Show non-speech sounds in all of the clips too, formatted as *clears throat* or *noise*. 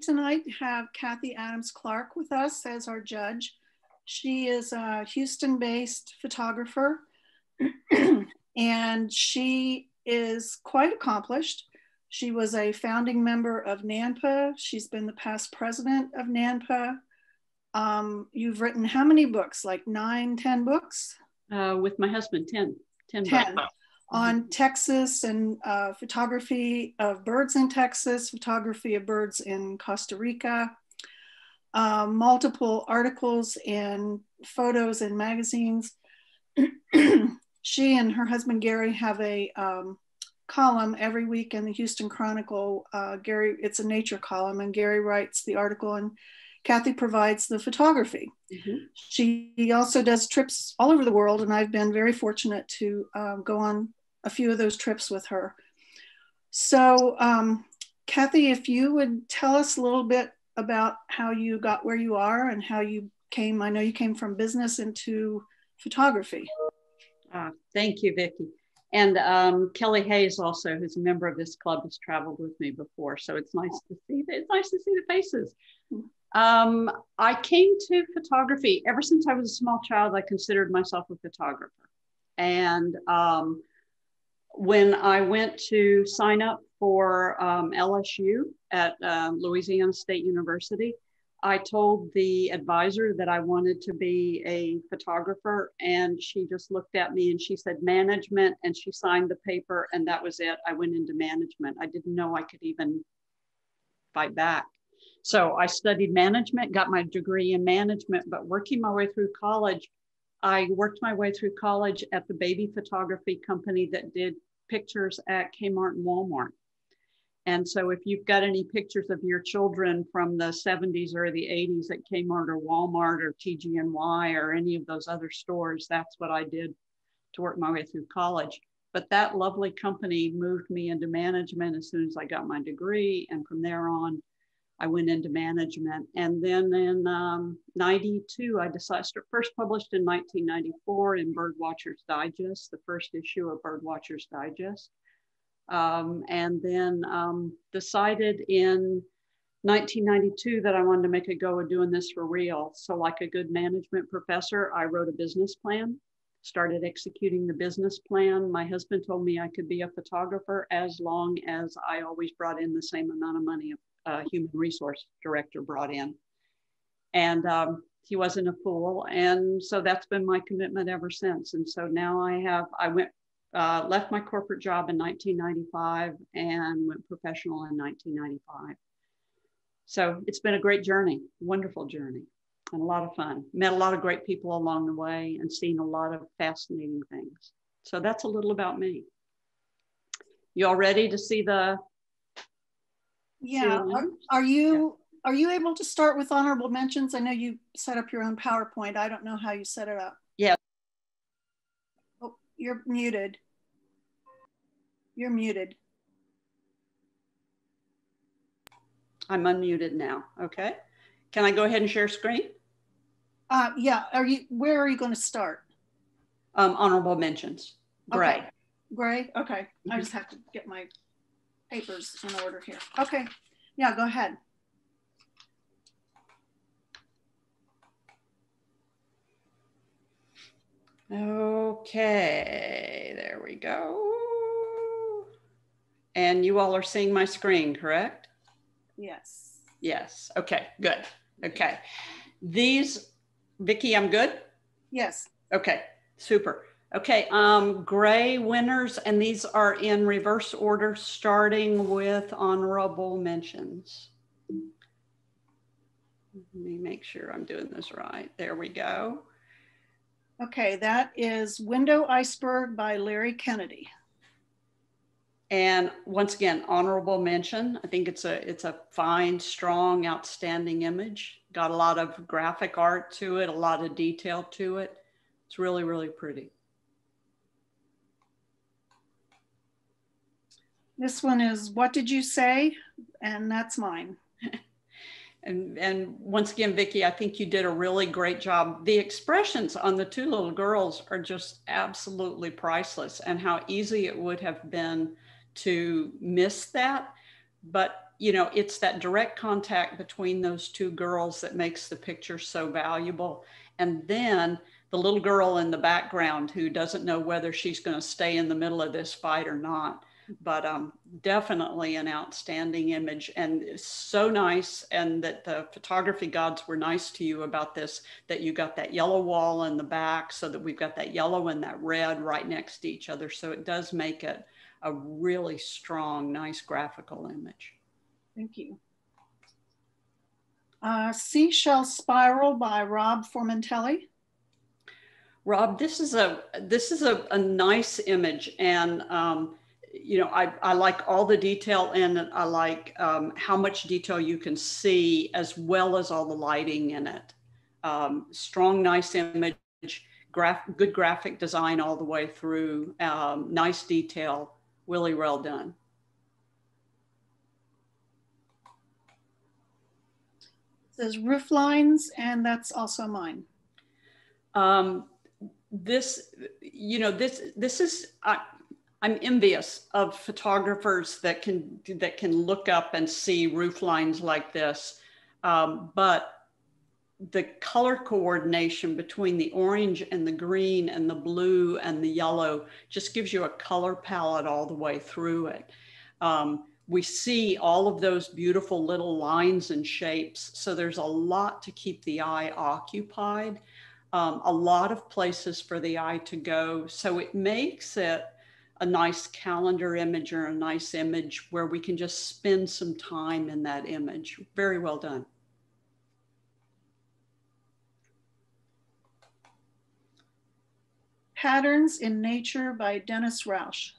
tonight have Kathy Adams Clark with us as our judge. She is a Houston based photographer *clears throat* and she is quite accomplished. She was a founding member of NANPA. She's been the past president of NANPA. Um, you've written how many books? Like nine, ten books? Uh, with my husband, 10. 10, 10 on Texas and uh, photography of birds in Texas, photography of birds in Costa Rica, uh, multiple articles and photos in magazines. *clears throat* she and her husband Gary have a um, column every week in the Houston Chronicle. Uh, Gary, it's a nature column, and Gary writes the article, and Kathy provides the photography. Mm-hmm. She also does trips all over the world, and I've been very fortunate to um, go on a few of those trips with her. So, um, Kathy, if you would tell us a little bit about how you got where you are and how you came, I know you came from business into photography. Uh, thank you, Vicki. And um, Kelly Hayes also, who's a member of this club, has traveled with me before. So it's nice to see, it's nice to see the faces. Um, I came to photography ever since I was a small child. I considered myself a photographer. And um, when I went to sign up for um, LSU at uh, Louisiana State University, I told the advisor that I wanted to be a photographer, and she just looked at me and she said management, and she signed the paper, and that was it. I went into management. I didn't know I could even fight back. So I studied management, got my degree in management, but working my way through college, I worked my way through college at the baby photography company that did pictures at Kmart and Walmart. And so if you've got any pictures of your children from the 70s or the 80s at Kmart or Walmart or TG&Y or any of those other stores, that's what I did to work my way through college. But that lovely company moved me into management as soon as I got my degree. And from there on, I went into management. And then in um, 92, I decided, first published in 1994 in Bird Watcher's Digest, the first issue of Bird Watcher's Digest. Um, and then um, decided in 1992 that I wanted to make a go of doing this for real. So, like a good management professor, I wrote a business plan, started executing the business plan. My husband told me I could be a photographer as long as I always brought in the same amount of money uh, human resource director brought in. And um, he wasn't a fool. And so that's been my commitment ever since. And so now I have, I went, uh, left my corporate job in 1995 and went professional in 1995. So it's been a great journey, wonderful journey, and a lot of fun. Met a lot of great people along the way and seen a lot of fascinating things. So that's a little about me. You all ready to see the yeah. Are, are you yeah. are you able to start with honorable mentions? I know you set up your own PowerPoint. I don't know how you set it up. Yeah. Oh, you're muted. You're muted. I'm unmuted now. Okay. Can I go ahead and share screen? Uh, yeah. Are you? Where are you going to start? Um, honorable mentions. Gray. Okay. Gray. Okay. Mm -hmm. I just have to get my papers in order here. Okay, yeah, go ahead. Okay, there we go. And you all are seeing my screen, correct? Yes. Yes, okay, good. Okay. These, Vicki, I'm good? Yes. Okay, super. Okay, um, gray winners, and these are in reverse order, starting with honorable mentions. Let me make sure I'm doing this right. There we go. Okay, that is Window Iceberg by Larry Kennedy. And once again, honorable mention. I think it's a it's a fine, strong, outstanding image. Got a lot of graphic art to it, a lot of detail to it. It's really, really pretty. This one is What Did You Say? And that's mine. *laughs* and, and once again, Vicki, I think you did a really great job. The expressions on the two little girls are just absolutely priceless, and how easy it would have been to miss that. But you know, it's that direct contact between those two girls that makes the picture so valuable. And then the little girl in the background who doesn't know whether she's going to stay in the middle of this fight or not. But um, definitely an outstanding image and so nice. And that the photography gods were nice to you about this, that you got that yellow wall in the back so that we've got that yellow and that red right next to each other. So it does make it a really strong, nice graphical image. Thank you. Uh, Seashell Spiral by Rob Formentelli. Rob, this is a this is a, a nice image, and um, you know I, I like all the detail in it. I like um, how much detail you can see, as well as all the lighting in it. Um, strong, nice image, graph, good graphic design all the way through. Um, nice detail, really well done. There's roof lines, and that's also mine. Um, this, you know, this this is I, I'm envious of photographers that can that can look up and see roof lines like this, um, but the color coordination between the orange and the green and the blue and the yellow just gives you a color palette all the way through it. Um, we see all of those beautiful little lines and shapes. So there's a lot to keep the eye occupied, um, a lot of places for the eye to go. So it makes it a nice calendar image or a nice image where we can just spend some time in that image. Very well done. Patterns in Nature by Dennis Rausch.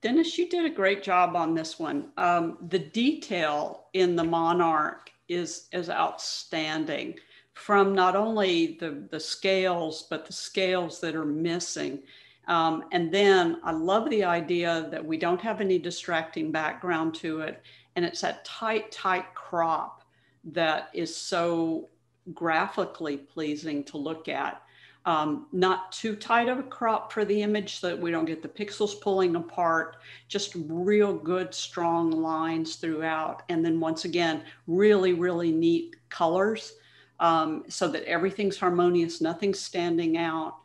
Dennis, you did a great job on this one. Um, the detail in the monarch is, is outstanding from not only the, the scales, but the scales that are missing. Um, and then I love the idea that we don't have any distracting background to it. And it's that tight, tight crop that is so graphically pleasing to look at um, not too tight of a crop for the image so that we don't get the pixels pulling apart, just real good, strong lines throughout. And then once again, really, really neat colors um, so that everything's harmonious, nothing's standing out.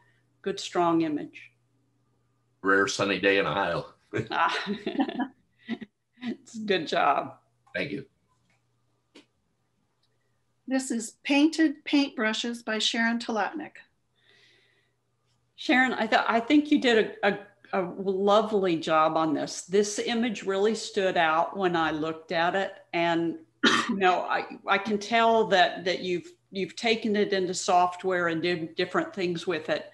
Good, strong image. Rare sunny day in Ohio. *laughs* Ah, *laughs* it's a good job. Thank you. This is Painted Paintbrushes by Sharon Talatnik. Sharon, I, th- I think you did a, a, a, lovely job on this. This image really stood out when I looked at it. And, you know, I, I can tell that, that you've, you've taken it into software and did different things with it.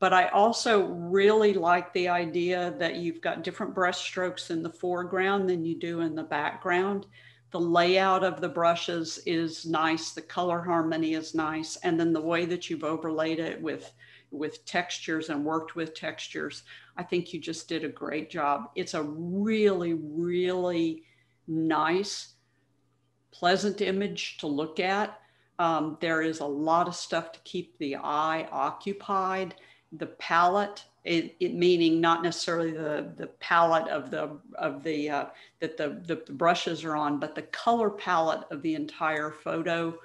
But I also really like the idea that you've got different brush strokes in the foreground than you do in the background. The layout of the brushes is nice. The color harmony is nice. And then the way that you've overlaid it with with textures and worked with textures. I think you just did a great job. It's a really, really nice, pleasant image to look at. Um, there is a lot of stuff to keep the eye occupied. The palette, it, it, meaning not necessarily the the palette of the of the uh, that the, the the brushes are on, but the color palette of the entire photo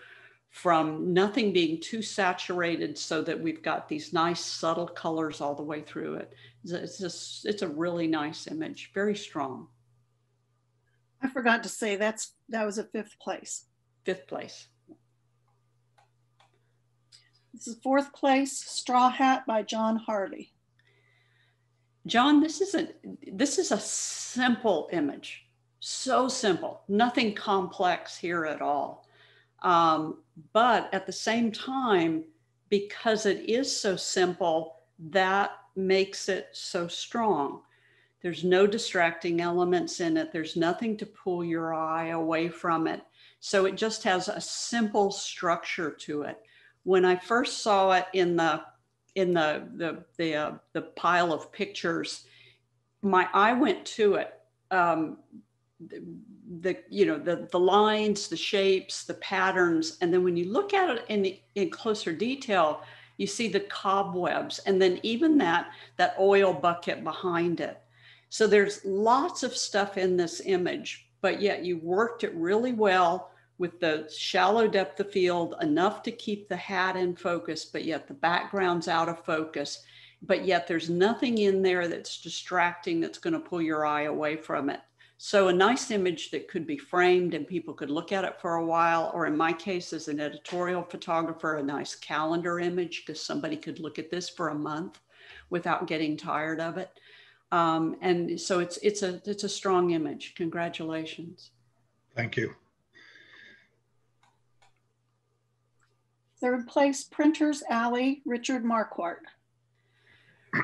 from nothing being too saturated so that we've got these nice subtle colors all the way through it. It's just, it's a really nice image, very strong. I forgot to say that's that was a fifth place. Fifth place. This is fourth place, Straw Hat by John Harvey. John, this is a this is a simple image. So simple. Nothing complex here at all. Um, but at the same time, because it is so simple, that makes it so strong. There's no distracting elements in it. There's nothing to pull your eye away from it. So it just has a simple structure to it. When I first saw it in the in the the the, uh, the pile of pictures, my eye went to it. Um, the you know the the lines the shapes the patterns and then when you look at it in in closer detail you see the cobwebs and then even that that oil bucket behind it so there's lots of stuff in this image but yet you worked it really well with the shallow depth of field enough to keep the hat in focus, but yet the background's out of focus. But yet there's nothing in there that's distracting that's going to pull your eye away from it. So a nice image that could be framed and people could look at it for a while, or in my case, as an editorial photographer, a nice calendar image because somebody could look at this for a month without getting tired of it. Um, and so it's it's a it's a strong image. Congratulations. Thank you. Third place, Printers Alley, Richard Marquardt.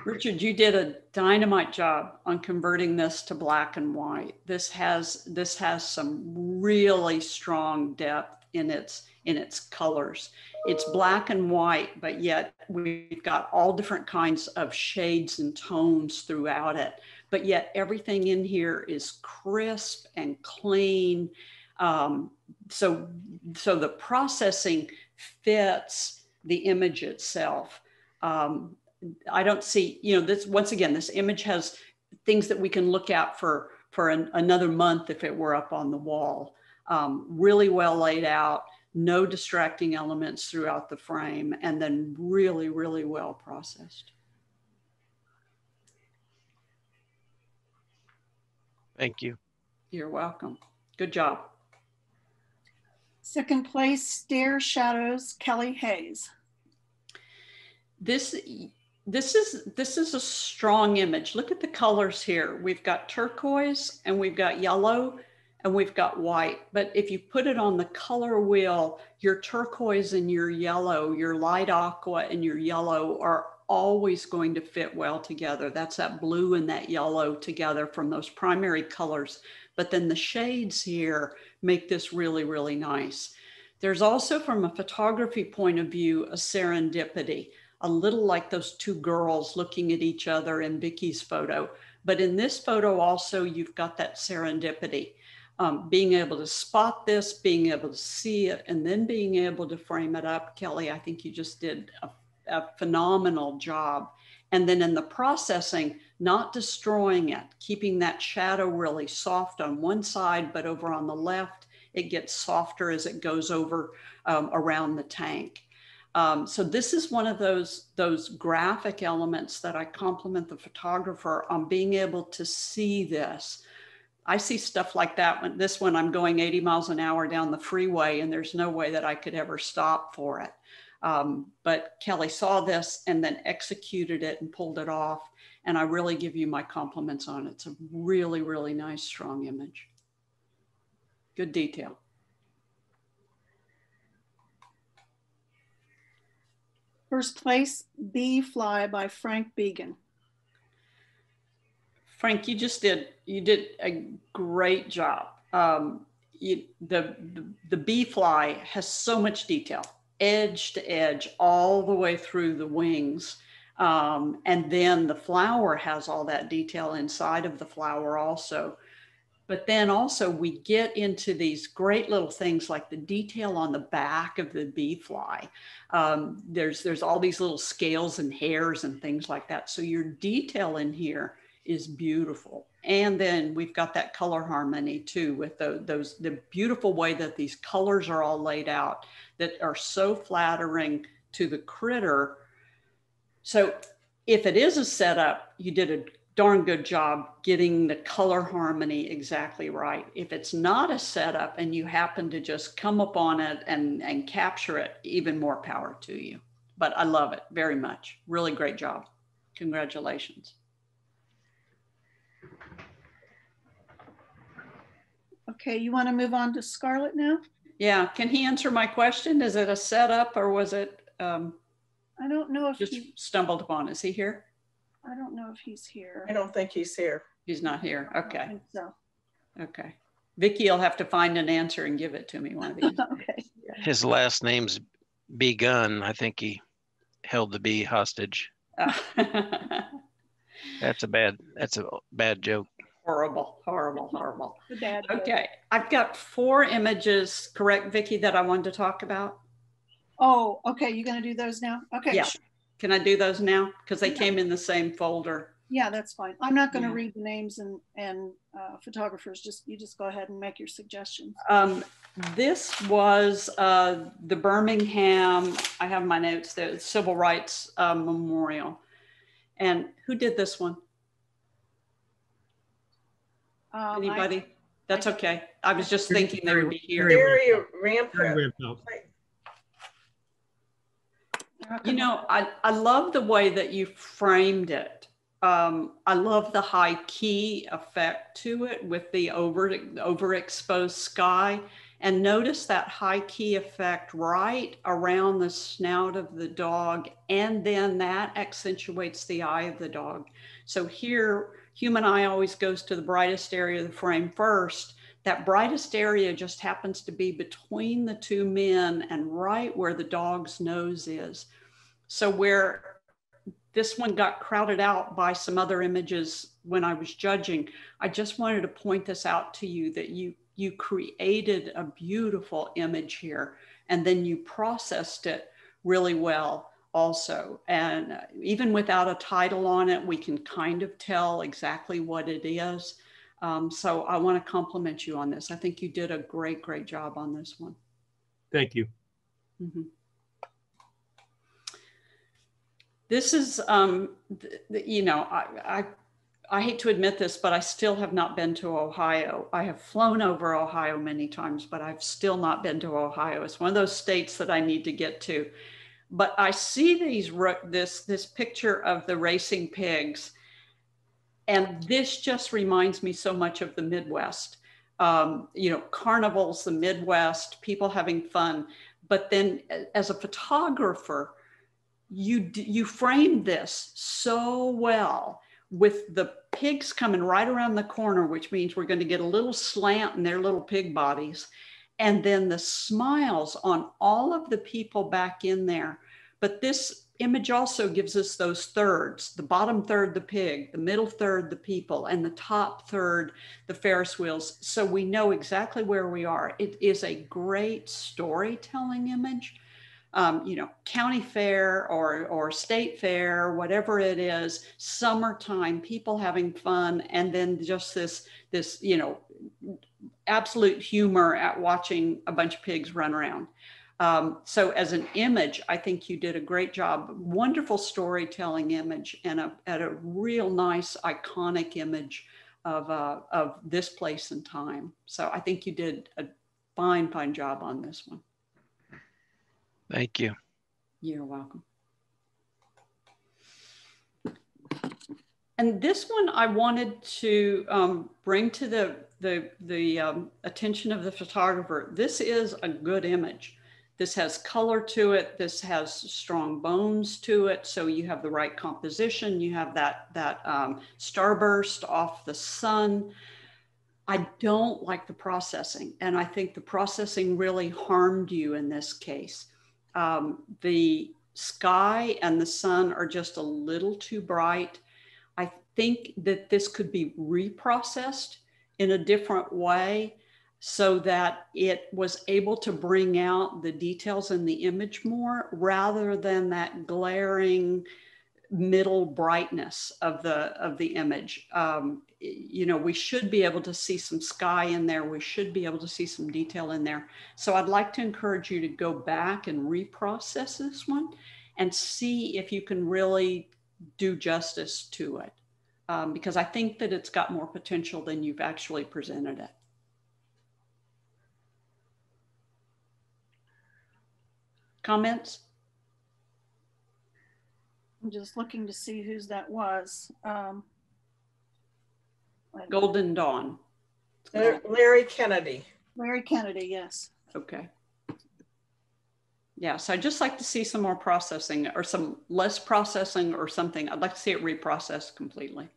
Richard, you did a dynamite job on converting this to black and white. This has this has some really strong depth in its in its colors. It's black and white, but yet we've got all different kinds of shades and tones throughout it. But yet everything in here is crisp and clean. Um, so so the processing fits the image itself. Um, I don't see, you know, this once again, this image has things that we can look at for for an, another month if it were up on the wall. Um, really well laid out, no distracting elements throughout the frame, and then really, really well processed. Thank you. You're welcome. Good job. Second place, Stair Shadows, Kelly Hayes. This this is this is a strong image. Look at the colors here. We've got turquoise and we've got yellow and we've got white. But if you put it on the color wheel, your turquoise and your yellow, your light aqua and your yellow are always going to fit well together. That's that blue and that yellow together from those primary colors. But then the shades here make this really, really nice. There's also from a photography point of view, a serendipity a little like those two girls looking at each other in Vicky's photo. But in this photo also, you've got that serendipity. Um, being able to spot this, being able to see it, and then being able to frame it up. Kelly, I think you just did a, a phenomenal job. And then in the processing, not destroying it, keeping that shadow really soft on one side, but over on the left, it gets softer as it goes over um, around the tank. Um, so this is one of those, those graphic elements that I compliment the photographer on being able to see this. I see stuff like that when this one I'm going 80 miles an hour down the freeway and there's no way that I could ever stop for it. Um, but Kelly saw this and then executed it and pulled it off. And I really give you my compliments on it. It's a really, really nice, strong image. Good detail. First place, Bee Fly by Frank Began. Frank, you just did you did a great job. Um, you, the, the the bee fly has so much detail, edge to edge, all the way through the wings, um, and then the flower has all that detail inside of the flower also. But then also we get into these great little things like the detail on the back of the bee fly. Um, there's, there's all these little scales and hairs and things like that. So your detail in here is beautiful. And then we've got that color harmony too with the, those, the beautiful way that these colors are all laid out that are so flattering to the critter. So if it is a setup, you did a darn good job getting the color harmony exactly right. If it's not a setup and you happen to just come up on it and, and capture it, even more power to you. But I love it very much. Really great job. Congratulations. Okay, you want to move on to Scarlet now? Yeah, can he answer my question? Is it a setup or was it um, I don't know if just he, stumbled upon? Is he here? I don't know if he's here. I don't think he's here. He's not here. I don't Okay, think So, okay. Vicky will have to find an answer and give it to me one of these. *laughs* okay. His last name's Begun. I think he held the bee hostage. *laughs* That's a bad. That's a bad joke. Horrible, horrible, horrible. The bad boy. Okay, I've got four images, correct, Vicky, that I wanted to talk about. Oh, okay, you're gonna do those now? Okay. Yeah. sure. Can I do those now? Because they Yeah. came in the same folder. Yeah, that's fine. I'm not going to Yeah. read the names and, and uh, photographers. Just, you just go ahead and make your suggestions. Um, this was uh, the Birmingham, I have my notes, the Civil Rights uh, Memorial. And who did this one? Um, I- Anybody? That's I- okay. I was just thinking they would be here. Gary Very Rampart. ramped up. You know, I, I love the way that you framed it. Um, I love the high key effect to it with the over overexposed sky. And notice that high key effect right around the snout of the dog. And then that accentuates the eye of the dog. So here, human eye always goes to the brightest area of the frame first. That brightest area just happens to be between the two men and right where the dog's nose is. So where this one got crowded out by some other images when I was judging, I just wanted to point this out to you that you you created a beautiful image here and then you processed it really well also. And uh, even without a title on it, we can kind of tell exactly what it is. Um, so I want to compliment you on this. I think you did a great, great job on this one. Thank you. Mhm. This is, um, you know, I, I, I hate to admit this, but I still have not been to Ohio. I have flown over Ohio many times, but I've still not been to Ohio. It's one of those states that I need to get to. But I see these this this picture of the racing pigs, and this just reminds me so much of the Midwest. Um, you know, carnivals, the Midwest, people having fun. But then, as a photographer, you you framed this so well with the pigs coming right around the corner, which means we're going to get a little slant in their little pig bodies, and then the smiles on all of the people back in there. But this image also gives us those thirds the bottom third, the pig, the middle third, the people, and the top third, the Ferris wheels. So we know exactly where we are. It is a great storytelling image um, you know, county fair or, or state fair, whatever it is, summertime, people having fun, and then just this, this, you know, absolute humor at watching a bunch of pigs run around. Um, so as an image, I think you did a great job. Wonderful storytelling image and a, a real nice iconic image of, uh, of this place and time. So I think you did a fine, fine job on this one. Thank you. You're welcome. And this one I wanted to um, bring to the, the, the um, attention of the photographer. This is a good image. This has color to it. This has strong bones to it. So you have the right composition. You have that, that um, starburst off the sun. I don't like the processing. And I think the processing really harmed you in this case. Um, the sky and the sun are just a little too bright. I think that this could be reprocessed in a different way so that it was able to bring out the details in the image more rather than that glaring middle brightness of the of the image. Um, you know we should be able to see some sky in there. We should be able to see some detail in there. So i'd like to encourage you to go back and reprocess this one and see if you can really do justice to it um, because i think that it's got more potential than you've actually presented it comments I'm just looking to see whose that was. Um, golden dawn Larry Kennedy. Larry Kennedy, yes. Okay. Yeah, so I'd just like to see some more processing or some less processing or something. I'd like to see it reprocessed completely.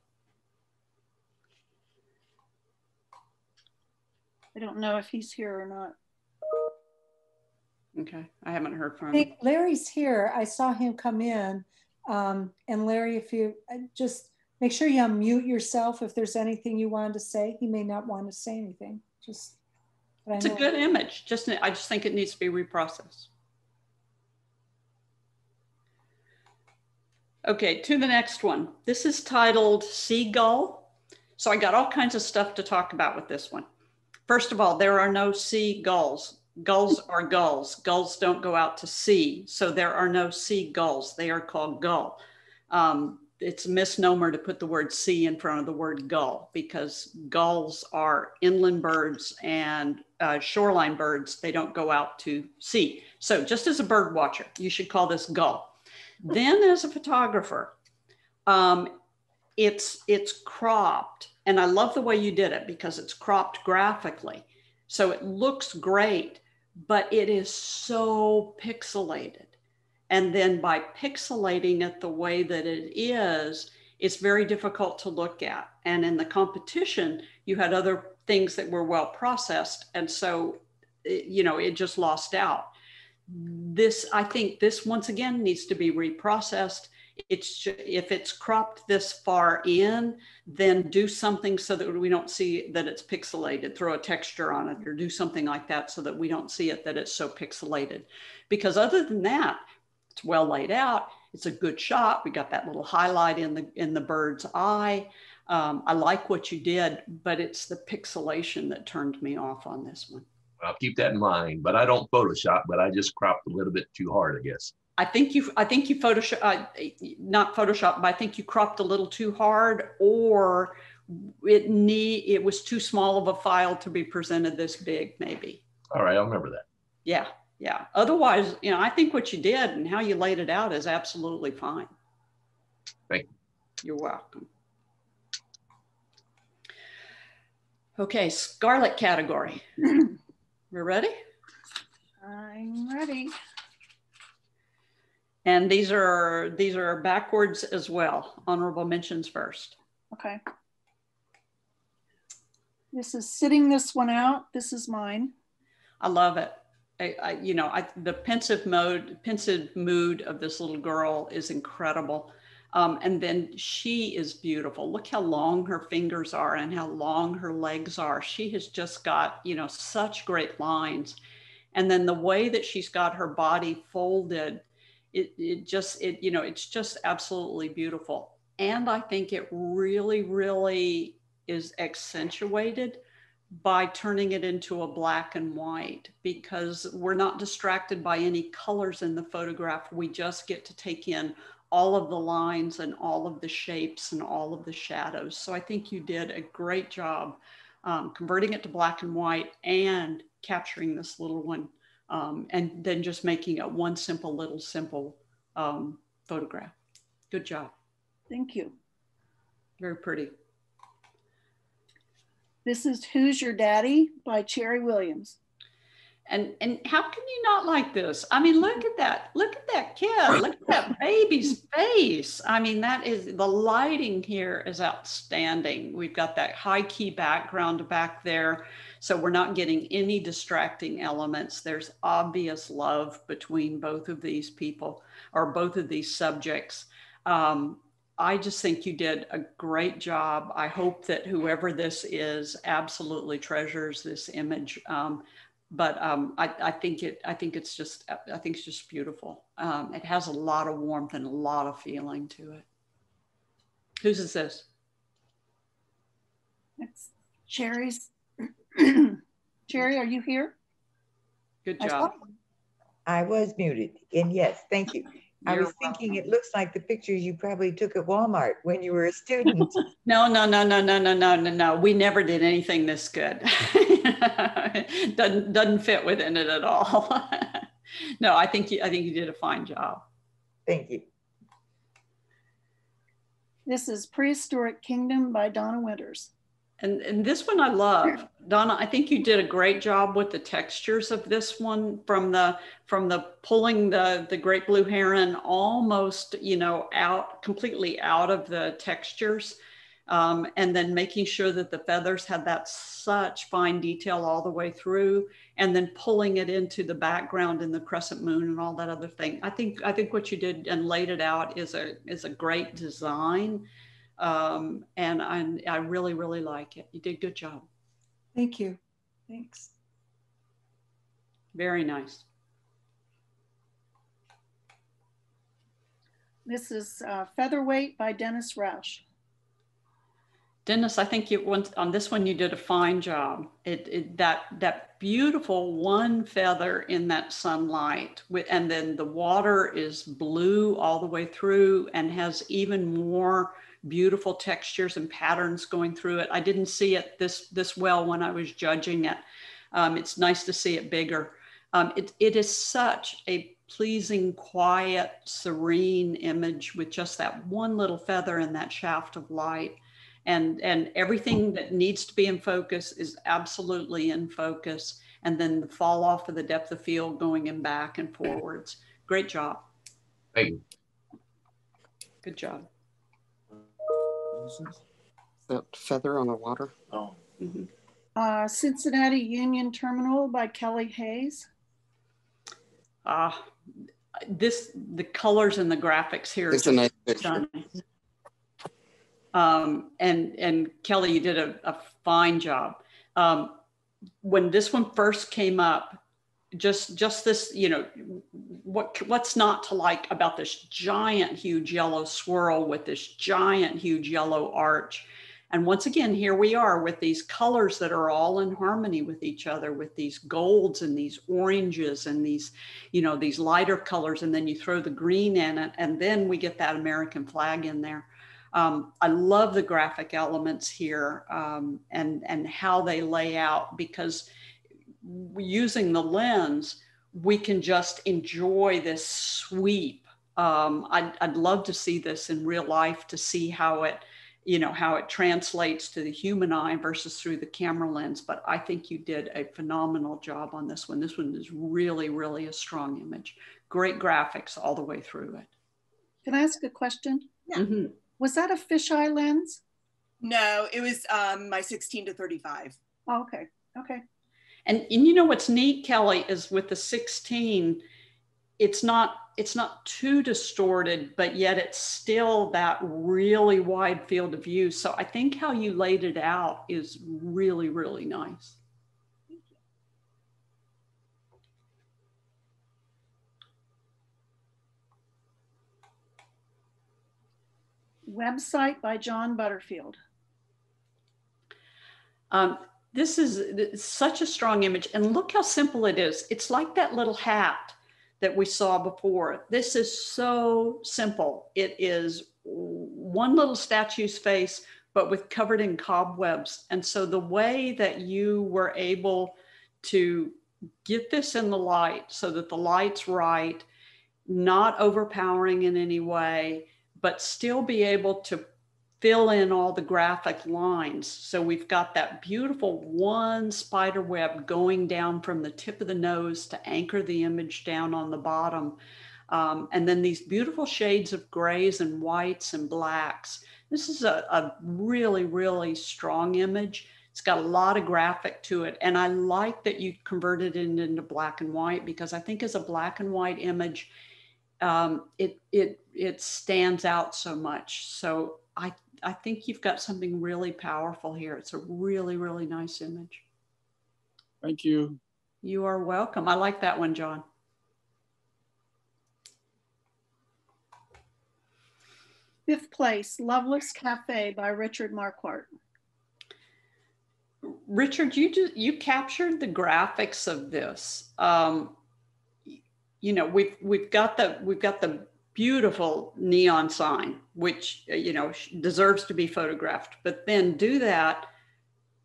I don't know if he's here or not. Okay, I haven't heard I from him. think Larry's here. I saw him come in. Um, and Larry, if you uh, just make sure you unmute yourself if there's anything you wanted to say. He may not want to say anything. Just, but I It's a good image. Just I just think it needs to be reprocessed. Okay, to the next one. This is titled Seagull. So I got all kinds of stuff to talk about with this one. First of all, there are no sea Gulls Gulls *laughs* are gulls. Gulls don't go out to sea. So there are no sea gulls. They are called gull. Um, it's a misnomer to put the word sea in front of the word gull because gulls are inland birds and uh, shoreline birds. They don't go out to sea. So just as a bird watcher, you should call this gull. *laughs* Then as a photographer, um, it's it's cropped, and I love the way you did it because it's cropped graphically, so it looks great, but it is so pixelated. And then by pixelating it the way that it is, it's very difficult to look at. And in the competition, you had other things that were well processed, and so eh, you know it just lost out this i think this once again needs to be reprocessed it's if it's cropped this far in then do something so that we don't see that it's pixelated. Throw a texture on it or do something like that so that we don't see it that it's so pixelated. Because other than that it's well laid out. It's a good shot. We got that little highlight in the in the bird's eye. Um, i like what you did but it's the pixelation that turned me off on this one. I'll keep that in mind. But I don't Photoshop, but I just cropped a little bit too hard, I guess. I think you, I think you Photoshop, uh, not Photoshop, but I think you cropped a little too hard, or it need it was too small of a file to be presented this big, maybe. All right, I'll remember that. Yeah, yeah. Otherwise, you know, I think what you did and how you laid it out is absolutely fine. Thank you. You're welcome. Okay, Scarlet category. *clears throat* We're ready? I'm ready. And these are these are backwards as well. Honorable mentions first. Okay. This is sitting this one out. This is mine. I love it. I, I, you know, I, the pensive mode, pensive mood of this little girl is incredible. Um, and then she is beautiful. Look how long her fingers are and how long her legs are. She has just got, you know, such great lines. And then the way that she's got her body folded, it, it just, it, you know, it's just absolutely beautiful. And I think it really, really is accentuated by turning it into a black and white because we're not distracted by any colors in the photograph. We just get to take in all of the lines and all of the shapes and all of the shadows. So I think you did a great job um, converting it to black and white and capturing this little one um, and then just making it one simple little simple um, photograph. Good job. Thank you. Very pretty. This is Who's Your Daddy by Cherry Williams. And and how can you not like this? I mean, look at that. Look at that kid. Look at that baby's face. I mean, that is the lighting here is outstanding. We've got that high key background back there. So we're not getting any distracting elements. There's obvious love between both of these people or both of these subjects. Um, I just think you did a great job. I hope that whoever this is absolutely treasures this image. Um, but um, I, I, think it I think it's just I think it's just beautiful. Um, it has a lot of warmth and a lot of feeling to it. Whose is this? It's Cherry's. *clears throat* Cherry, are you here? Good job. I was muted. And yes, thank you. I was thinking it looks like the pictures you probably took at Walmart when you were a student. *laughs* no, no, no, no, no, no, no, no, no. We never did anything this good. *laughs* doesn't doesn't fit within it at all. *laughs* no, I think you I think you did a fine job. Thank you. This is Prehistoric Kingdom by Donna Winters. And, and this one I love. Donna, I think you did a great job with the textures of this one from the from the pulling the the great blue heron almost, you know, out completely out of the textures. Um, and then making sure that the feathers had that such fine detail all the way through and then pulling it into the background in the crescent moon and all that other thing. I think I think what you did and laid it out is a is a great design um, and I, I really, really like it. You did a good job. Thank you. Thanks. Very nice. This is uh, Featherweight by Dennis Rausch. Dennis, I think you once on this one you did a fine job. It, it that that beautiful one feather in that sunlight, with, and then the water is blue all the way through and has even more beautiful textures and patterns going through it. I didn't see it this this well when I was judging it. Um, it's nice to see it bigger. Um, it, it is such a pleasing, quiet, serene image with just that one little feather and that shaft of light and and everything that needs to be in focus is absolutely in focus and then the fall off of the depth of field going in back and forwards great job Thank you. good job That feather on the water. Oh, Mhm. Uh, Cincinnati Union Terminal by Kelly Hayes. ah this the colors and the graphics here It's a nice picture. Um, and and Kelly, you did a, a fine job. Um, when this one first came up, just just this, you know, what what's not to like about this giant, huge yellow swirl with this giant, huge yellow arch? And once again, here we are with these colors that are all in harmony with each other, with these golds and these oranges and these, you know, these lighter colors. And then you throw the green in it, and then we get that American flag in there. Um, I love the graphic elements here um, and, and how they lay out because using the lens, we can just enjoy this sweep. Um, I'd, I'd love to see this in real life to see how it, you know, how it translates to the human eye versus through the camera lens. But I think you did a phenomenal job on this one. This one is really, really a strong image. Great graphics all the way through it. Can I ask a question? Yeah. Mhm. Was that a fisheye lens? No, it was um, my 16 to 35. Oh, okay, okay. And, and you know what's neat, Kelly, is with the 16, it's not it's not too distorted, but yet it's still that really wide field of view. So I think how you laid it out is really, really nice. Website by John Butterfield. Um, this is such a strong image. And look how simple it is. It's like that little hat that we saw before. This is so simple. It is one little statue's face, but with covered in cobwebs. And so the way that you were able to get this in the light so that the light's right, not overpowering in any way, but still be able to fill in all the graphic lines. So we've got that beautiful one spider web going down from the tip of the nose to anchor the image down on the bottom. Um, and then these beautiful shades of grays and whites and blacks. This is a, a really, really strong image. It's got a lot of graphic to it. And I like that you converted it into black and white because I think as a black and white image, um, it, it, it stands out so much. So I, I think you've got something really powerful here. It's a really, really nice image. thank you. You are welcome. I like that one, John. Fifth place, Loveless Cafe by Richard Marquardt. Richard, you just, you captured the graphics of this. Um, you know, we've we've got the we've got the beautiful neon sign, which uh, you know deserves to be photographed. But then do that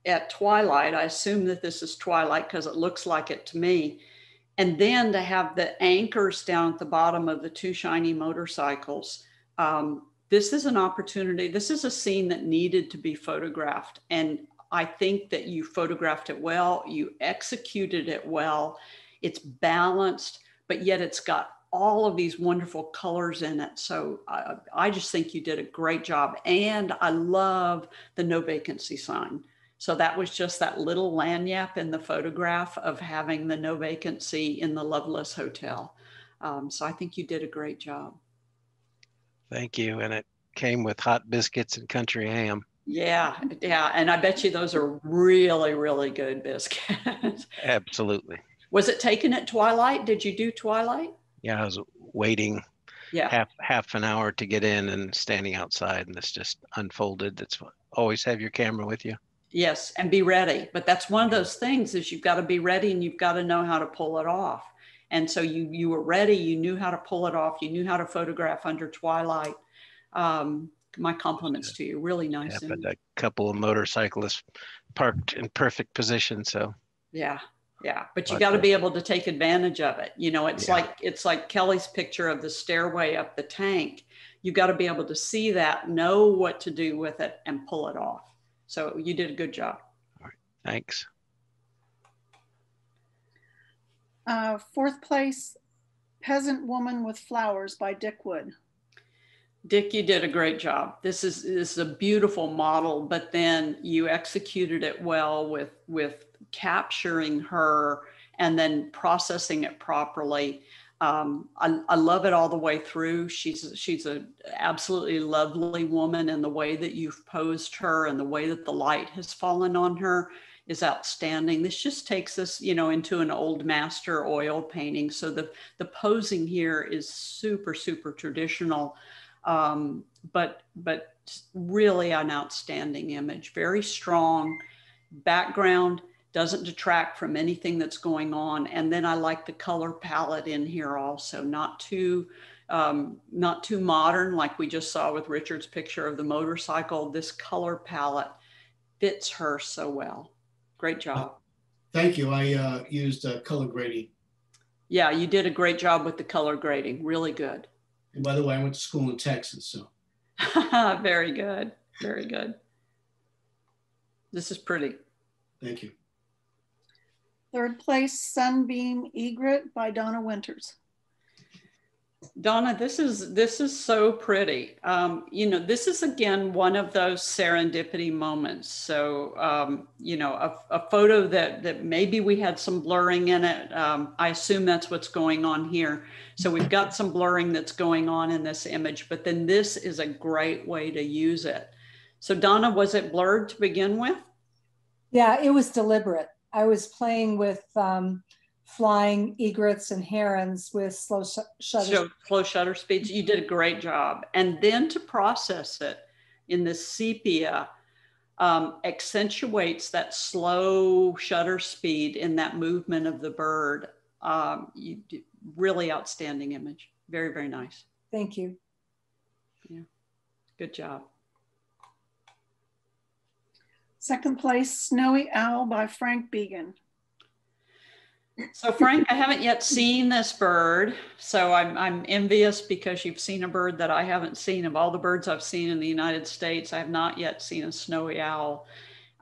at twilight. I assume that this is twilight because it looks like it to me. And then to have the anchors down at the bottom of the two shiny motorcycles. Um, this is an opportunity. This is a scene that needed to be photographed. And I think that you photographed it well, you executed it well. It's balanced, but yet it's got all of these wonderful colors in it. So I, I just think you did a great job. And I love the no vacancy sign. So that was just that little lagniappe in the photograph of having the no vacancy in the Loveless Hotel. Um, so I think you did a great job. Thank you. And it came with hot biscuits and country ham. Yeah, yeah. And I bet you those are really, really good biscuits. *laughs* Absolutely. Was it taken at twilight? Did you do twilight? Yeah, I was waiting Yeah. half half an hour to get in and standing outside and it's just unfolded. That's always have your camera with you. Yes, and be ready. But that's one of those things is you've got to be ready and you've got to know how to pull it off. And so you you were ready. You knew how to pull it off. You knew how to photograph under twilight. Um, my compliments to you. Really nice. Yeah, but a couple of motorcyclists parked in perfect position. So Yeah, yeah. But you got to be able to take advantage of it. You know, it's Yeah. like it's like Kelly's picture of the stairway up the tank. You got to be able to see that, know what to do with it, and pull it off. So you did a good job. all right thanks. Uh, fourth place, Peasant Woman with Flowers by Dick Wood. Dick, you did a great job. This is this is a beautiful model, but then you executed it well with with capturing her and then processing it properly. Um, I, I love it all the way through. She's she's a absolutely lovely woman, and the way that you've posed her and the way that the light has fallen on her is outstanding. This just takes us, you know, into an old master oil painting. So the the posing here is super super traditional um, but but really an outstanding image very strong background doesn't detract from anything that's going on. And then i like the color palette in here also not too um, not too modern like we just saw with richard's picture of the motorcycle. This color palette fits her so well. Great job. Thank you. I uh, used uh, color grading. yeah you did a great job with the color grading. Really good. And by the way, I went to school in Texas, so. *laughs* Very good. Very good. This is pretty. Thank you. Third place, Sunbeam Egret by Donna Winters. Donna, this is this is so pretty. Um, you know, this is again one of those serendipity moments. So, um, you know, a, a photo that that maybe we had some blurring in it. Um, I assume that's what's going on here. So we've got some blurring that's going on in this image, but then this is a great way to use it. So, Donna, was it blurred to begin with? Yeah, it was deliberate. I was playing with um, flying egrets and herons with slow sh- shutter. So flow shutter speeds, you did a great job. And then to process it in the sepia um, accentuates that slow shutter speed in that movement of the bird. Um, you really outstanding image. Very, very nice. Thank you. Yeah, good job. Second place, Snowy Owl by Frank Began. So Frank, I haven't yet seen this bird. So I'm, I'm envious because you've seen a bird that I haven't seen. Of all the birds I've seen in the United States, I have not yet seen a snowy owl.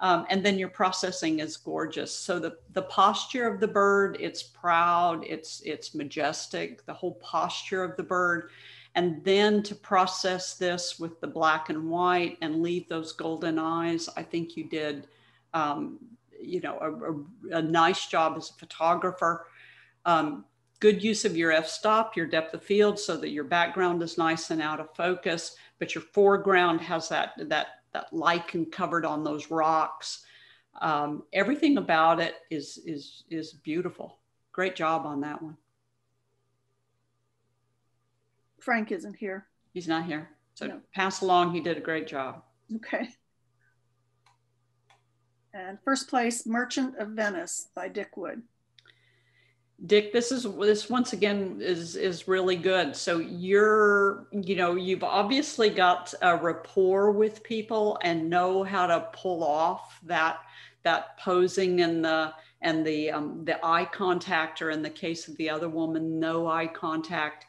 Um, and then your processing is gorgeous. So the, the posture of the bird, it's proud, it's, it's majestic, the whole posture of the bird. And then to process this with the black and white and leave those golden eyes, I think you did um, you know, a, a, a, nice job as a photographer. Um, good use of your f-stop, your depth of field, so that your background is nice and out of focus, but your foreground has that that that lichen covered on those rocks. Um, everything about it is is is beautiful. Great job on that one. Frank isn't here. He's not here, so No. pass along. He did a great job. Okay. And first place, Merchant of Venice by Dick Wood. Dick, this is this once again is is really good. So you're, you know, you've obviously got a rapport with people and know how to pull off that that posing and the and the um, the eye contact, or in the case of the other woman, no eye contact.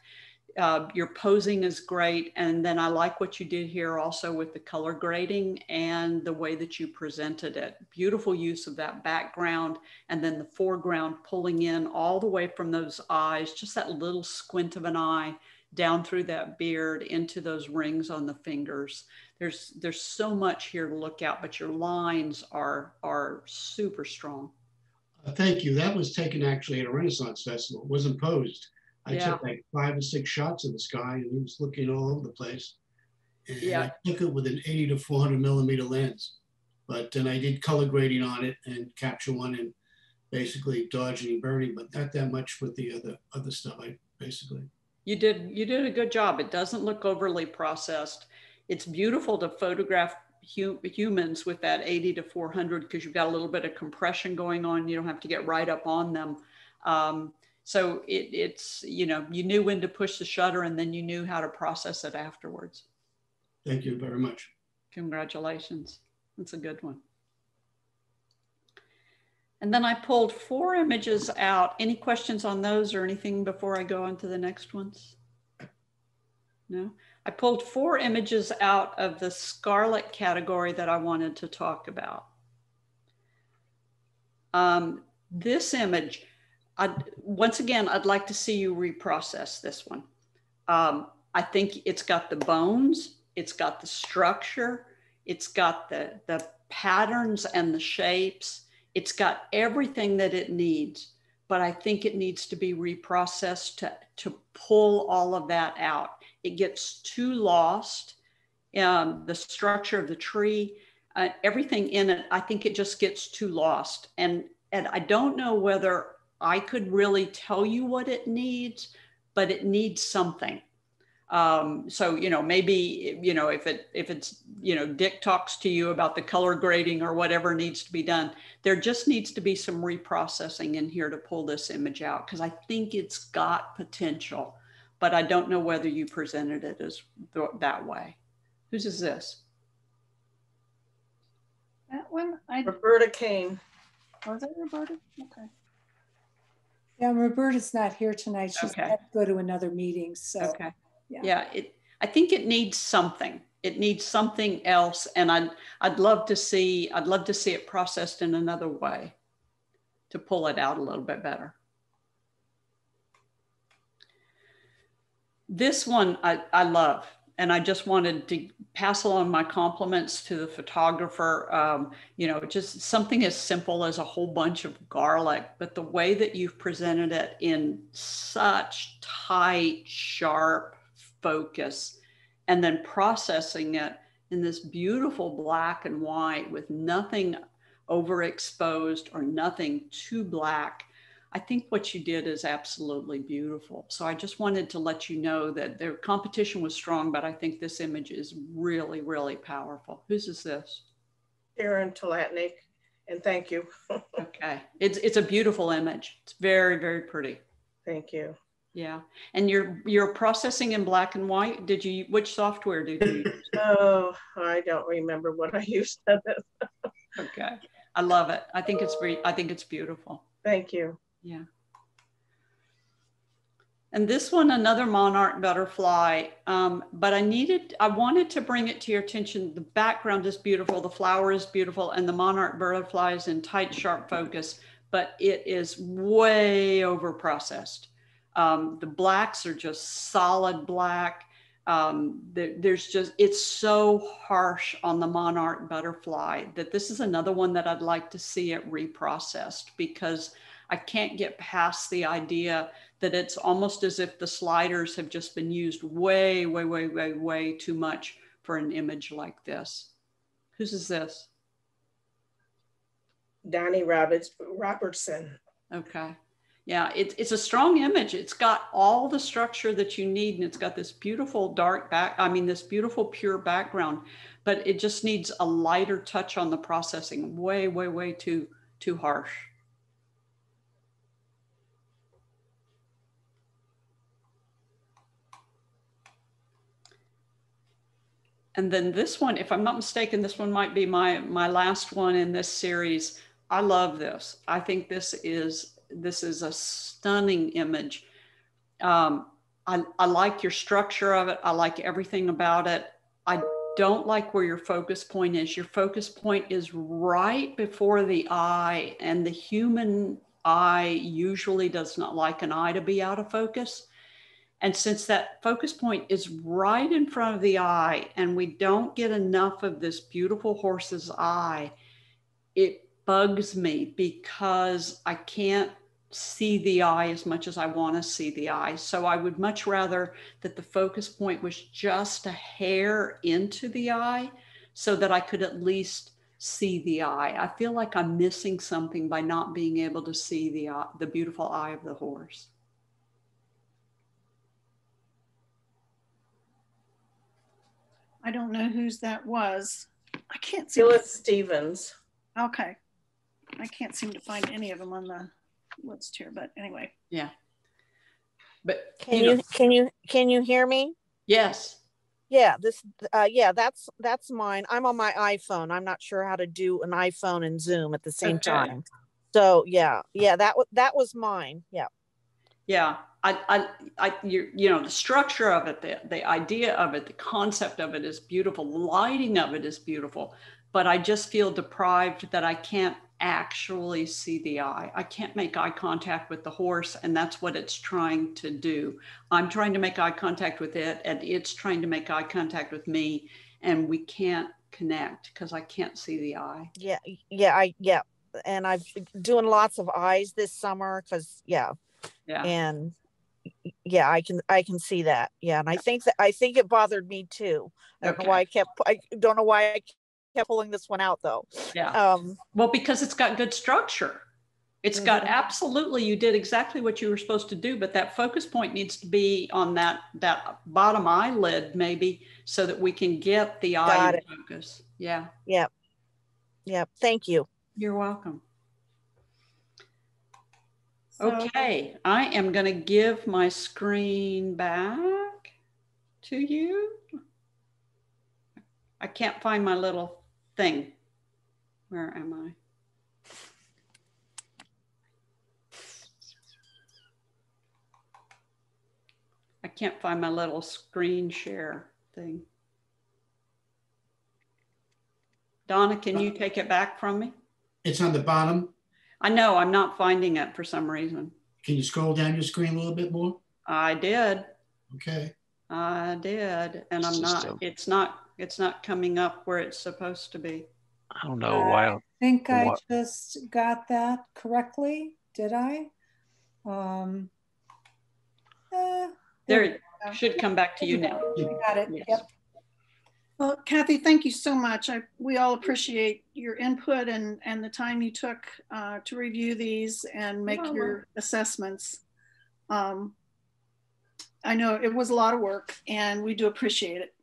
Uh, your posing is great, and then I like what you did here also with the color grading and the way that you presented it. Beautiful use of that background, and then the foreground pulling in all the way from those eyes, just that little squint of an eye down through that beard into those rings on the fingers. There's there's so much here to look at, but your lines are are super strong. Thank you. That was taken actually at a Renaissance festival. It wasn't posed. I Yeah. took like five or six shots of this guy, and he was looking all over the place. And Yeah. I took it with an 80 to 400 millimeter lens, but then I did color grading on it and Capture One and basically dodging and burning, but not that much with the other other stuff. I basically. You did you did a good job. It doesn't look overly processed. It's beautiful to photograph hu humans with that 80 to 400 because you've got a little bit of compression going on. You don't have to get right up on them. Um, so it, it's you know you knew when to push the shutter and then you knew how to process it afterwards. Thank you very much. Congratulations. That's a good one. And then I pulled four images out. Any questions on those or anything before I go on to the next ones? No? I pulled four images out of the scarlet category that I wanted to talk about. Um, this image, I'd, once again, I'd like to see you reprocess this one. Um, I think it's got the bones, it's got the structure, it's got the, the patterns and the shapes, it's got everything that it needs, but I think it needs to be reprocessed to, to pull all of that out. It gets too lost. Um, the structure of the tree, uh, everything in it, I think it just gets too lost. And, and I don't know whether I could really tell you what it needs, but it needs something. Um, so you know maybe you know if it if it's you know Dick talks to you about the color grading or whatever needs to be done, there just needs to be some reprocessing in here to pull this image out because I think it's got potential, but I don't know whether you presented it as th that way. Whose is this? That one, I Roberta Kane. was that Roberta? Okay. Yeah, Roberta's not here tonight. She's Okay. got to go to another meeting, so. Okay. Yeah. Yeah, it, I think it needs something. It needs something else. And I'd, I'd love to see, I'd love to see it processed in another way to pull it out a little bit better. This one I, I love, and I just wanted to pass along my compliments to the photographer. Um, you know, just something as simple as a whole bunch of garlic, but the way that you've presented it in such tight, sharp focus, and then processing it in this beautiful black and white with nothing overexposed or nothing too black. I think what you did is absolutely beautiful. So I just wanted to let you know that their competition was strong, but I think this image is really, really powerful. Whose is this? Aaron Talatnik, and thank you. *laughs* Okay. It's it's a beautiful image. It's very, very pretty. Thank you. Yeah. And you're you're processing in black and white. Did you which software did you use? *laughs* Oh, I don't remember what I used. *laughs* okay. I love it. I think it's I think it's beautiful. Thank you. Yeah. And this one, another monarch butterfly. Um, but I needed, I wanted to bring it to your attention. The background is beautiful, the flower is beautiful, and the monarch butterfly is in tight, sharp focus, but it is way over processed. Um, the blacks are just solid black. Um, there, there's just, it's so harsh on the monarch butterfly that this is another one that I'd like to see it reprocessed because I can't get past the idea that it's almost as if the sliders have just been used way, way, way, way, way too much for an image like this. Whose is this? Donnie Roberts, Robertson. Okay. Yeah, it, it's a strong image. It's got all the structure that you need, and it's got this beautiful dark back, I mean, this beautiful pure background, but it just needs a lighter touch on the processing. Way, way, way too, too harsh. And then this one, if I'm not mistaken, this one might be my my last one in this series. I love this. I think this is this is a stunning image. Um, I, I like your structure of it. I like everything about it. I don't like where your focus point is. Your focus point is right before the eye, and the human eye usually does not like an eye to be out of focus. And since that focus point is right in front of the eye, and we don't get enough of this beautiful horse's eye, it bugs me because I can't see the eye as much as I want to see the eye. So I would much rather that the focus point was just a hair into the eye so that I could at least see the eye. I feel like I'm missing something by not being able to see the, eye, the beautiful eye of the horse. I don't know whose that was. I can't see. Phyllis Stevens. Okay. I can't seem to find any of them on the list here, but anyway. Yeah. But Can you, can you, can you hear me? Yes. Yeah, this, uh, yeah, that's, that's mine. I'm on my iPhone. I'm not sure how to do an iPhone and Zoom at the same Okay. time. So, yeah, yeah, that was, that was mine. Yeah. Yeah, I, I, I, you, you know, the structure of it, the, the idea of it, the concept of it is beautiful. The lighting of it is beautiful, but I just feel deprived that I can't actually see the eye. I can't make eye contact with the horse, and that's what it's trying to do. I'm trying to make eye contact with it, and it's trying to make eye contact with me, and we can't connect because I can't see the eye. Yeah, yeah, I, yeah. And I've doing lots of eyes this summer because, yeah, Yeah. and yeah, I can, I can see that. Yeah. And I think that, I think it bothered me too. I don't know why I kept, I don't know why I kept pulling this one out though. Yeah. Um, Well, because it's got good structure. It's got Mhm. absolutely, you did exactly what you were supposed to do, but that focus point needs to be on that, that bottom eyelid maybe, so that we can get the eye Got focus. Yeah, yeah Yep. Thank you. you're welcome. So- Okay, I am gonna give my screen back to you. I can't find my little thing. Where am I? I can't find my little screen share thing. Donna, can you uh, take it back from me? It's on the bottom. I know, I'm not finding it for some reason. Can you scroll down your screen a little bit more? I did. Okay. I did, and I'm not, it's not, it's not coming up where it's supposed to be. I don't know why. I think I What? just got that correctly. Did I? Um, uh, There, we it go. should come back to you now. I Got it. Yes. Yep. Well, Kathy, thank you so much. I, we all appreciate your input and, and the time you took uh, to review these and make You're your assessments. Um, I know it was a lot of work and we do appreciate it.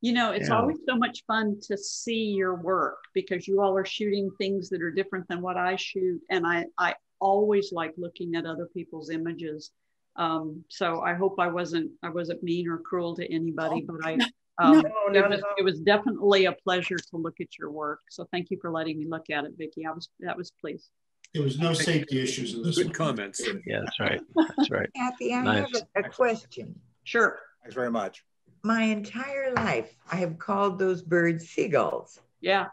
You know, it's Yeah. always so much fun to see your work because you all are shooting things that are different than what I shoot. And I, I always like looking at other people's images. Um, so I hope I wasn't, I wasn't mean or cruel to anybody, but I, *laughs* um, No, it was, at it was definitely a pleasure to look at your work. So thank you for letting me look at it, Vicki. I was, that was pleased. There was no safety issues in this Good one. comments. Yeah, that's right. *laughs* That's right. Kathy, I Nice. have a, a question. Sure. Thanks very much. My entire life, I have called those birds seagulls. Yeah.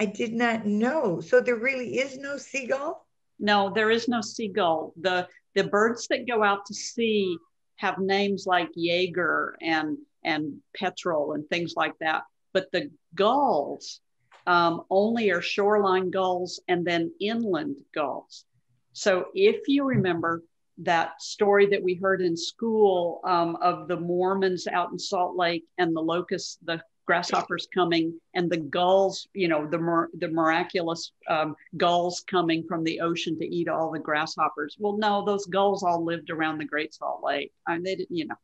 I did not know. So there really is no seagull? No, there is no seagull. The the birds that go out to sea have names like Jaeger and and petrel and things like that. But the gulls um, only are shoreline gulls and then inland gulls. So if you remember that story that we heard in school um, of the Mormons out in Salt Lake and the locusts, the grasshoppers coming and the gulls, you know, the the miraculous um, gulls coming from the ocean to eat all the grasshoppers. Well, no, those gulls all lived around the Great Salt Lake. I mean, they didn't, you know.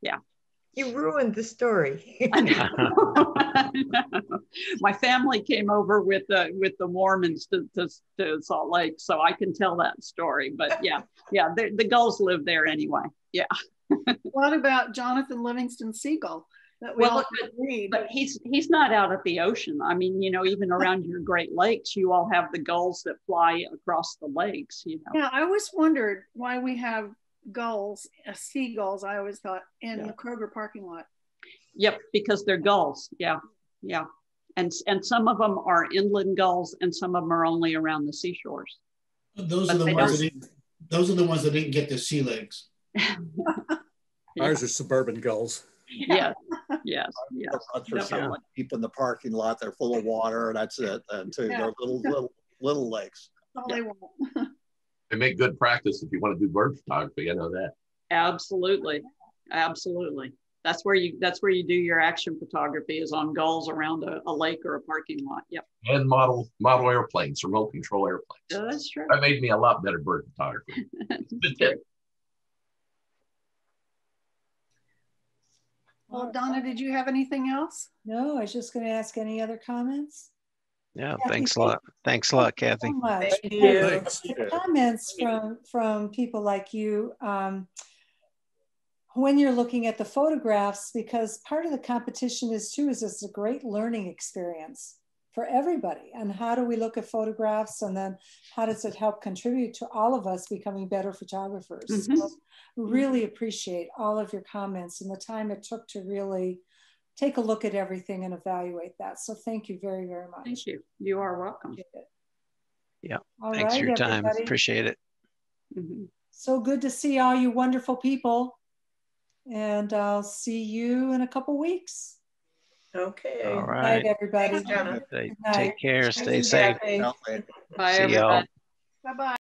Yeah. You ruined the story. I know. *laughs* I know. My family came over with the with the Mormons to, to, to Salt Lake, so I can tell that story. But yeah, yeah, the, the gulls live there anyway. Yeah. *laughs* What about Jonathan Livingston Seagull? That we Well, but, but he's he's not out at the ocean. I mean, you know, even around your Great Lakes, you all have the gulls that fly across the lakes. You know. Yeah, I always wondered why we have gulls, uh, seagulls, I always thought, in Yeah. the Kroger parking lot. Yep, because they're gulls. Yeah, yeah, and and some of them are inland gulls, and some of them are only around the seashores. Those But are the ones that didn't, those are the ones that didn't get the sea legs. *laughs* *laughs* Ours are suburban gulls. Yes, yes, yes. The ruts are so deep in the parking lot, they're full of water, and that's it. And so Yeah. they're little, little, little lakes. That's all they want. They make good practice if you want to do bird photography. I know that. Absolutely, absolutely. That's where you that's where you do your action photography is on gulls around a, a lake or a parking lot. Yep, And model model airplanes, remote control airplanes. Yeah, that's true. That made me a lot better bird photographer. *laughs* Good tip. Well, Donna, did you have anything else? No, I was just going to ask any other comments. Yeah, Kathy, thanks a lot. Thanks a lot, Thank Kathy. So much. Thank because you. Thanks. the comments from from people like you um, when you're looking at the photographs because part of the competition is too is it's a great learning experience for everybody and how do we look at photographs and then how does it help contribute to all of us becoming better photographers Mhm. so really appreciate all of your comments and the time it took to really take a look at everything and evaluate that so thank you very very much Thank you. You are welcome. Yeah, All Thanks for right, your time. everybody. Appreciate it. Mhm. So good to see all you wonderful people. And I'll see you in a couple weeks. Okay. All right. Good night, everybody. Thanks, Donna. Take Good night. take care. Stay Thanks, safe. Bye, See everybody. Bye-bye.